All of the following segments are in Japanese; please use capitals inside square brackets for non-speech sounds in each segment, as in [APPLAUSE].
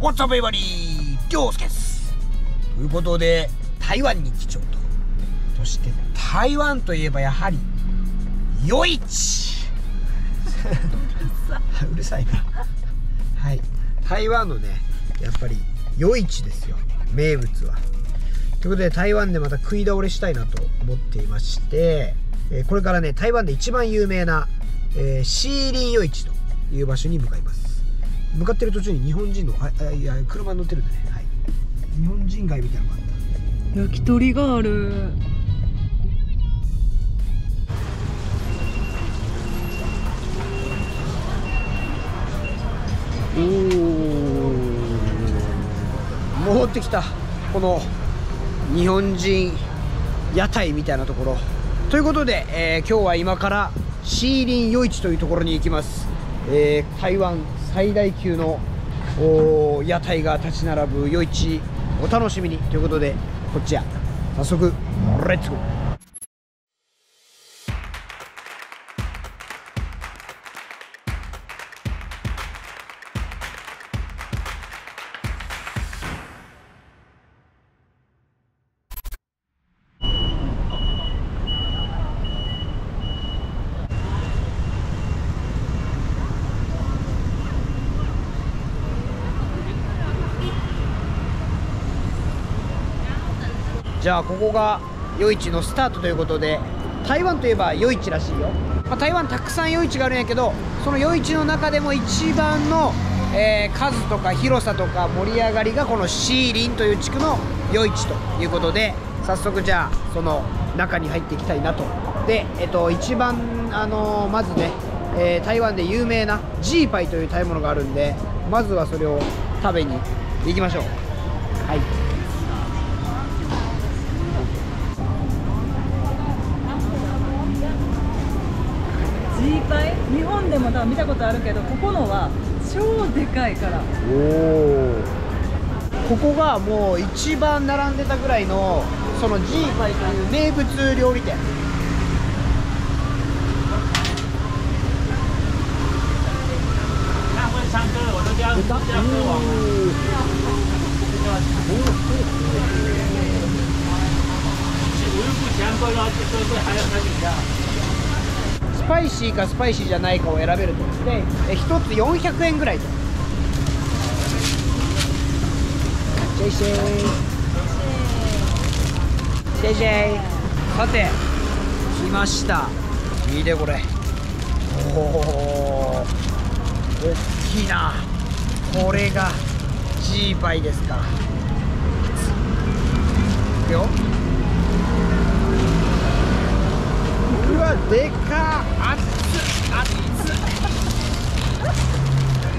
What's up everybody? りょうすけです。ということで台湾に来ちゃうと。そして台湾といえばやはり夜市。[LAUGHS] うるさいな。はい。台湾のねやっぱり夜市ですよ。名物は。ということで台湾でまた食い倒れしたいなと思っていまして、えーこれからね台湾で一番有名な、えーシーリン夜市という場所に向かいます。向かってる途中に日本人のああいや車に乗ってるんだね。はい。日本人街みたいなのがあった。焼き鳥がある。おお戻ってきた。この日本人屋台みたいなところ。ということで、えー今日は今からシーリン夜市というところに行きます、えー台湾最大級の屋台が立ち並ぶ夜市お楽しみに。ということでこっちや。早速レッツゴー。じゃあここが夜市のスタートということで台湾といえば夜市らしいよ、まあ、台湾たくさん夜市があるんやけどその夜市の中でも一番の、えー数とか広さとか盛り上がりがこのシーリンという地区の夜市ということで早速じゃあその中に入っていきたいなと。でえっと一番あのーまずね、えー台湾で有名なジーパイという食べ物があるんでまずはそれを食べに行きましょう。はい。ジーパイ日本でも多分見たことあるけどここのは超でかいから。おおここがもう一番並んでたぐらいのそのジーパイという名物料理店。スパイシーかスパイシーじゃないかを選べるとでえ1つ400円ぐらいと。謝謝。謝謝。さて来ました。見てこれ。おお大きいな。これがジーパイですか。いくよ。うわでかっ熱っ熱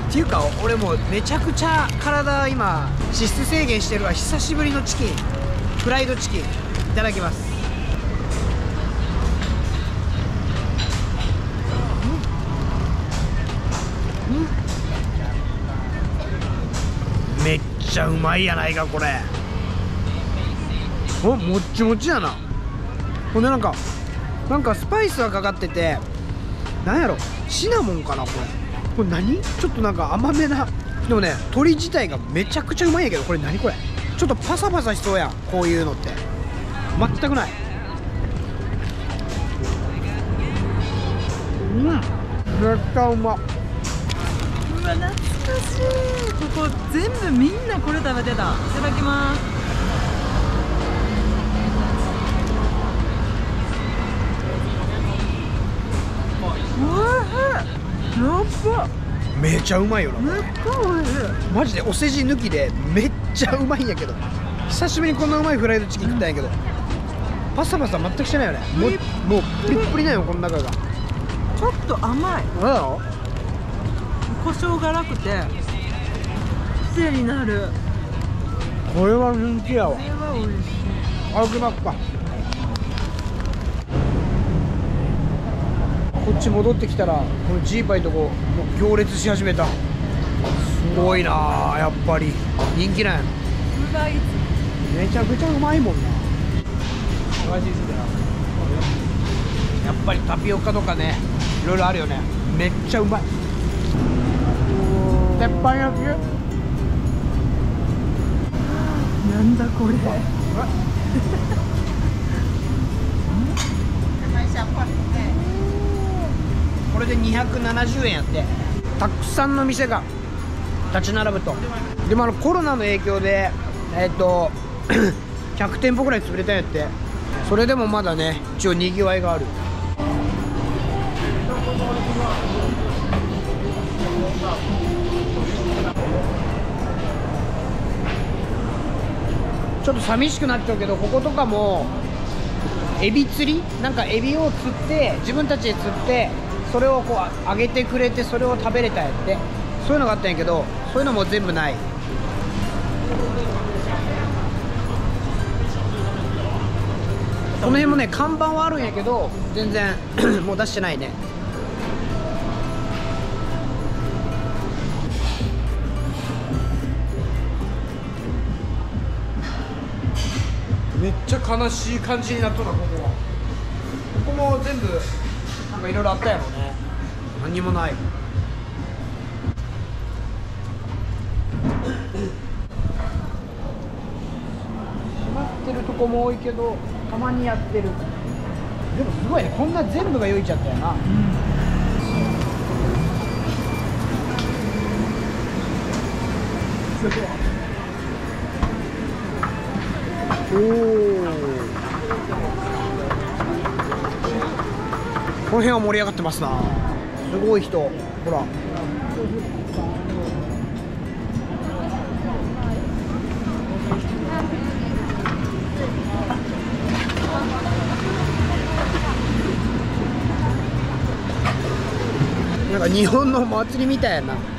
っ。ていうか俺もうめちゃくちゃ体今脂質制限してるわ久しぶりのチキン。フライドチキンいただきます。めっちゃうまいやないかこれ。おもっちもちやな。ほんでなんかなんかスパイスがかかっててなんやろ？シナモンかなこれ。これ何？ちょっとなんか甘めな。でもね鶏自体がめちゃくちゃうまいんやけどこれ何これ？ちょっとパサパサしそうやんこういうのって。全くない。うん。めっちゃうま。うわ懐かしい。ここ全部みんなこれ食べてた。いただきます。めちゃうまいよな。めっちゃおいしい。マジでお世辞抜きでめっちゃうまいんやけど。久しぶりにこんなうまいフライドチキン食ったんやけど。パサパサ全くしてないよね。もうもうプリップリなんよこの中が。ちょっと甘い。何だろ胡椒が楽て癖になる。これは人気やわ。これは美味しい。歩きますかこっち戻ってきたらこのジーパイとこもう行列し始めた。すごいなあやっぱり。人気なんや。めちゃくちゃうまいもんな。やっぱりタピオカとかねいろいろあるよね。めっちゃうまい。鉄板焼き？なんだこれ [LAUGHS] これで270円やって。たくさんの店が立ち並ぶと。でもあのコロナの影響でえっ、[CLEARS THROAT] と100店舗ぐらい潰れたんやって。それでもまだね一応にぎわいがある。ちょっと寂しくなっちゃうけどこことかもエビ釣り？なんかエビを釣って自分たちで釣ってそれをこうあげてくれてそれを食べれたやって。そういうのがあったんやけどそういうのも全部ない。この辺もね看板はあるんやけど全然 [COUGHS] もう出してないね。めっちゃ悲しい感じになっとるなここは。ここも全部なんかいろいろあったやろね。何にもない。閉まってるとこも多いけどたまにやってる。でもすごいね。こんな全部が酔いちゃったよな、おおこの辺は盛り上がってますな。すごい人。ほら。なんか日本の祭りみたいやな。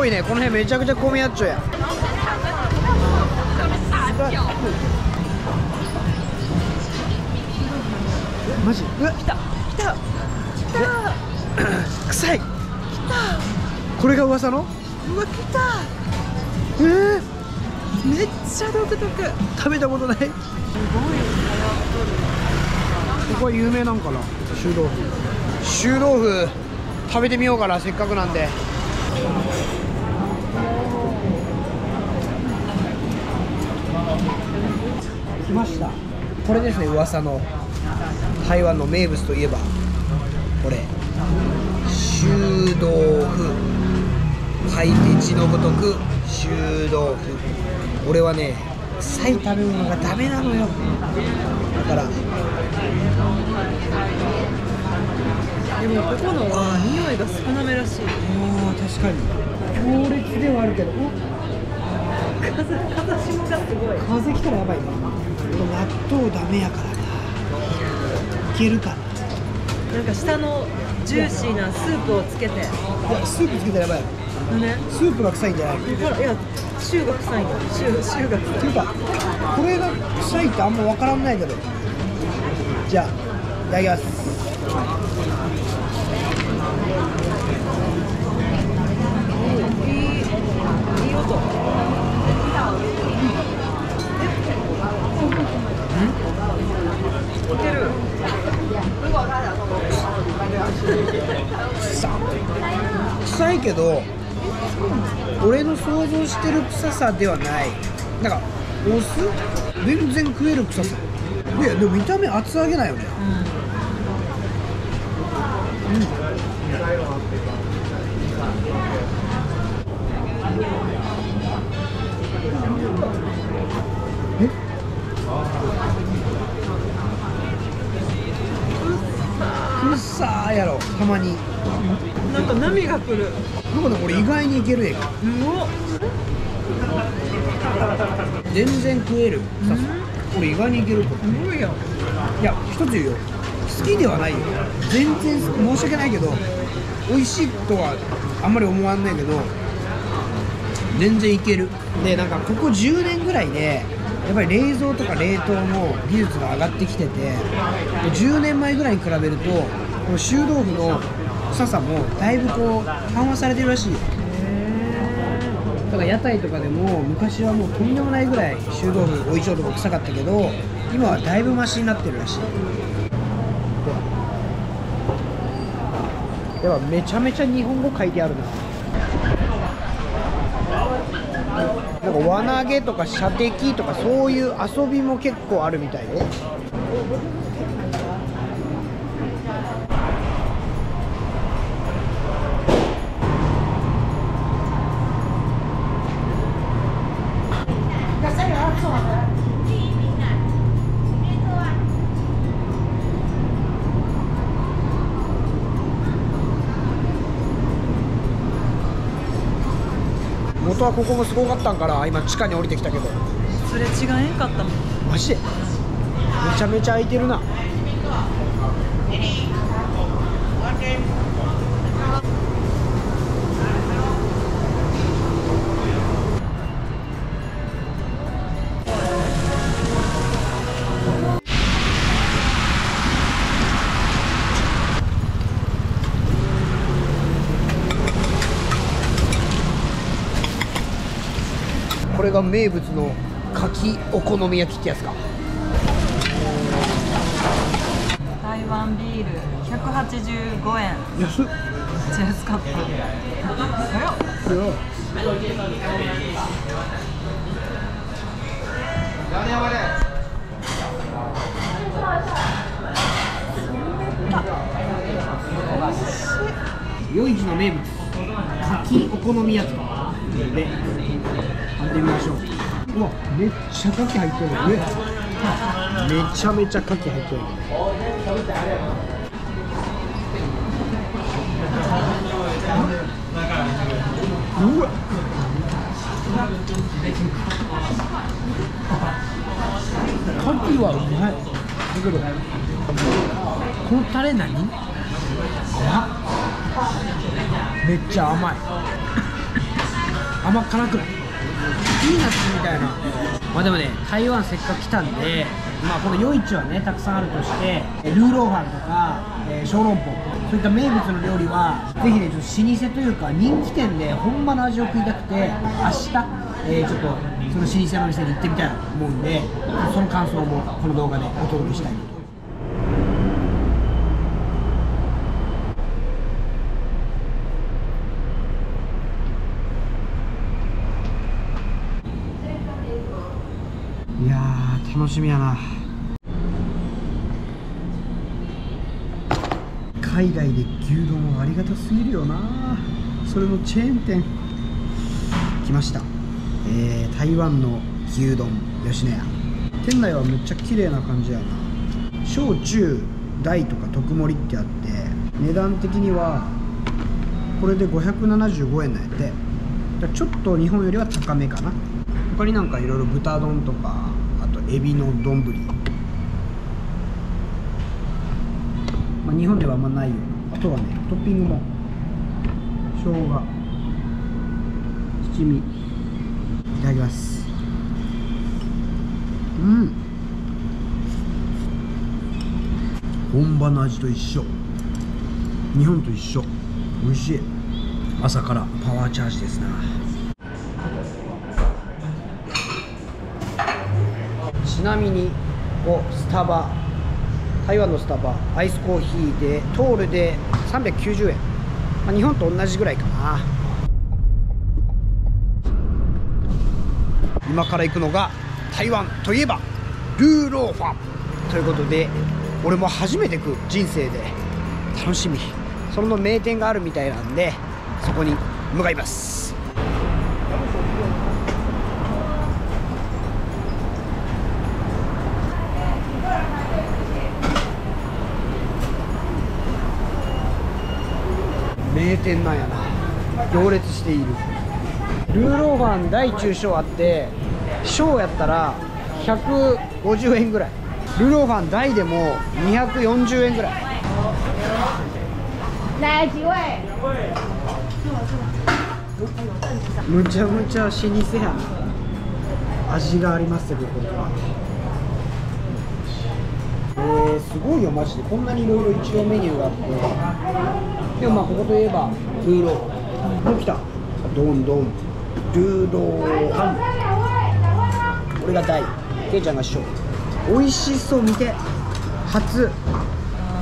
ごいね。この辺めちゃくちゃ混み合っちゃうやん。マジ？うわ来た。来た。来た。[COUGHS] 臭い。来た。これが噂の？うわ来た。えー、めっちゃ独特。食べたことない？ここは有名なんかな。臭豆腐臭豆腐食べてみようかなせっかくなんで来ました。これですね噂の。台湾の名物といえばこれ。臭豆腐書いて字のごとく臭豆腐俺はね臭い食べ物がダメなのよ。だから。でもここのは匂いが少なめらしい。あー確かに。強烈ではあるけど。お風風下がすごい。風来たらやばいね納豆ダメやから。ないけるかな。なんか下のジューシーなスープをつけて。いやスープつけたらやばい。ねスープが臭いんじゃない？いや臭が臭いの臭臭が臭い。うていかこれが臭いってあんま分からんないけど。じゃあいただきます。いいいい音いける臭いけど俺の想像してる臭さではない。なんかお酢？全然食える臭さ。いやでも見た目厚揚げないよね。くっやろたまに。なんか波が来る。でもね俺意外にいけるねんうお全然食える。臭さ俺意外にいけるすごいよいや一つ言うよ。好きではないよ。全然申し訳ないけど美味しいとはあんまり思わんないけど全然いける。でなんかここ10年ぐらいでやっぱり冷蔵とか冷凍の技術が上がってきてて10年前ぐらいに比べるとこの臭豆腐の臭さもだいぶこう緩和されてるらしいよ。だから屋台とかでも昔はもうとんでもないぐらい臭豆腐おいしょとか臭かったけど今はだいぶマシになってるらしい。ではめちゃめちゃ日本語書いてあるな。なんか輪投げとか射的とかそういう遊びも結構あるみたいよ元はここもすごかったんから今地下に降りてきたけど。すれ違えんかったもん。マジで？めちゃめちゃ空いてるなこれが名物の柿お好み焼きってやつか。台湾ビール185円。安っ。めっちゃ安かっ。た早っ。夜市の名物。柿お好み焼き。とで食べてみましょう。うわめっちゃ牡蠣入ってるね。めちゃめちゃ牡蠣入ってる。うわ。牡蠣はうまい。だけどこのタレ何？めっちゃ甘い。甘辛くないピーナッツみたいな。まあでもね台湾せっかく来たんでまあこの夜市はねたくさんあるとしてルーローファンとか、えー小籠包そういった名物の料理はぜひねちょっと老舗というか人気店で本場の味を食いたくて明日、えーちょっとその老舗の店に行ってみたいなと思うんでその感想もこの動画でお届けしたいなといやー楽しみやな。海外で牛丼はありがたすぎるよな。それのチェーン店。来ました、えー台湾の牛丼吉野家。店内はめっちゃ綺麗な感じやな。小中大とか特盛ってあって値段的にはこれで575円なんやって。ちょっと日本よりは高めかな。他になんかいろいろ豚丼とかエビの丼。まあ、日本ではあんまないよ。うなあとはねトッピングも。生姜。七味。いただきます。うん。本場の味と一緒。日本と一緒。美味しい。朝からパワーチャージですな。なみにこうスタバ。台湾のスタバ。アイスコーヒーでトールで390円、まあ、日本と同じぐらいかな。今から行くのが台湾といえばルーローファンということで俺も初めて行く人生で楽しみ。その名店があるみたいなんでそこに向かいます名店なんやな。行列している。ルーローファン大中小あって小やったら150円ぐらい。ルーローファン大でも240円ぐらい？むちゃむちゃ老舗やな。味がありますよここは。えー、すごいよマジで。こんなにいろいろ一応メニューがあってでもまあここといえばルーローもう来た？ドンドン。ルーローハン。俺が大。ケイちゃんが小美味しそう。見て。初。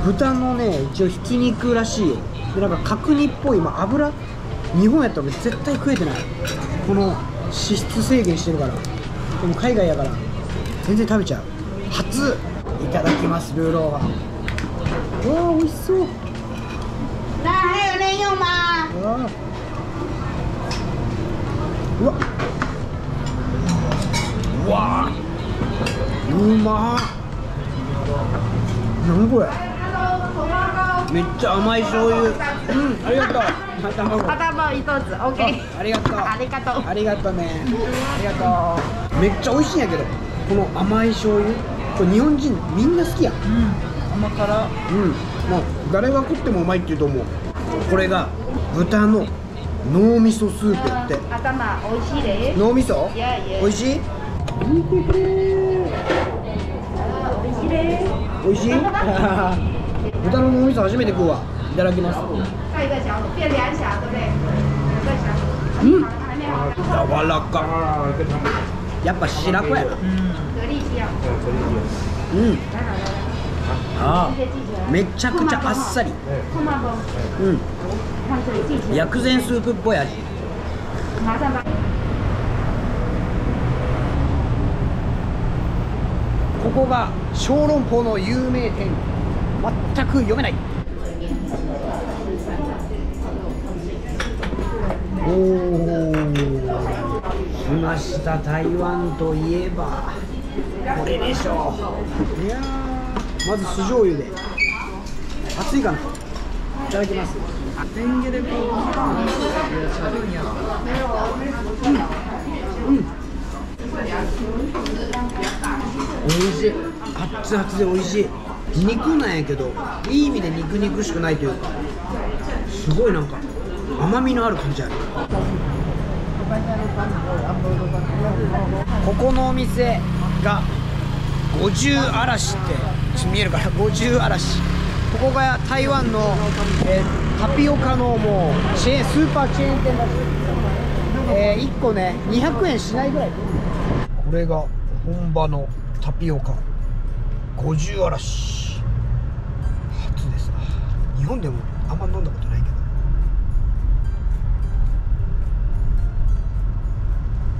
豚のね一応ひき肉らしいよ。でなんか角煮っぽい、まあ、油？日本やったら俺絶対食えてない。この脂質制限してるから。でも海外やから全然食べちゃう。初。いただきますルーローは。うわー美味しそう那还有人用吗？うわーうわうわーうまっ何これめっちゃ甘い醤油。うん。ありがとう。卵花蛋一豆子，OK。ありがとう。ありがとう。ありがとうね。ありがとう。めっちゃ美味しいんやけどこの甘い醤油。これ日本人みんな好きやん。うん。甘辛。うん。まあ誰が食ってもうまいって言うと思う。これが豚の脳みそスープやって。頭美味しいで。す。脳みそ？いやいや。美味しい？見てくれ美味しいで。す。美味しい？豚の脳みそ初めて食うわいただきます再一个小卤变两小，对不对？两个小卤。嗯还没好。柔らかやっぱ白子やなうん。あ这些记起来。ーめちゃくちゃあっさりうん。薬膳スープっぽい味。ここが小籠包の有名店全く読めない。おお来ました台湾といえば。これでしょう。いやまず酢醤油で。熱いかな。いただきます。レンゲでこうあるん。や美味しい。熱々で美味しい。肉なんやけどいい意味で肉肉しくないというかすごいなんか甘みのある感じある。ここのお店が五十嵐って見えるから五十嵐。ここが台湾の、えータピオカのもうチェーンスーパーチェーン店らし、えー、1個ね200円しないぐらい。これが本場のタピオカ。五十嵐。日本でもあんま飲んだことないけど。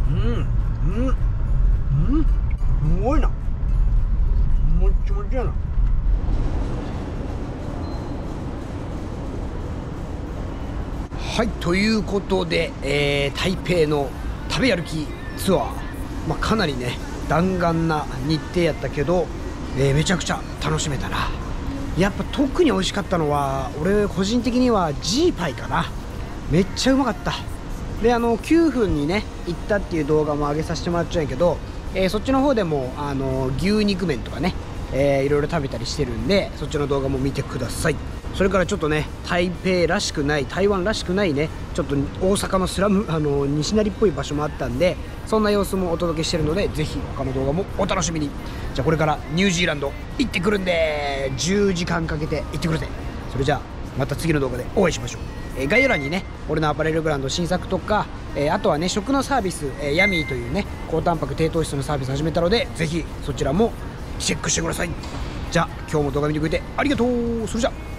うんうんうんすごいな。もっちもちやな。はいということで、えー台北の食べ歩きツアー、まあ、かなりね弾丸な日程やったけど、えーめちゃくちゃ楽しめたな。やっぱ特に美味しかったのは俺個人的にはジーパイかな。めっちゃうまかった。であの9分にね行ったっていう動画も上げさせてもらっちゃうんやけど、えーそっちの方でもあの牛肉麺とかね、えーいろいろ食べたりしてるんでそっちの動画も見てください。それからちょっとね台北らしくない台湾らしくないねちょっと大阪のスラム [LAUGHS] あの西成っぽい場所もあったんでそんな様子もお届けしてるのでぜひ他の動画もお楽しみに。じゃあこれからニュージーランド行ってくるんで10時間かけて行ってくるぜ。それじゃあまた次の動画でお会いしましょう、えー概要欄にね俺のアパレルブランド新作とか、えーあとはね食のサービス、えーヤミーというね高タンパク低糖質のサービス始めたのでぜひそちらもチェックしてください。じゃあ今日も動画見てくれてありがとう。それじゃあ。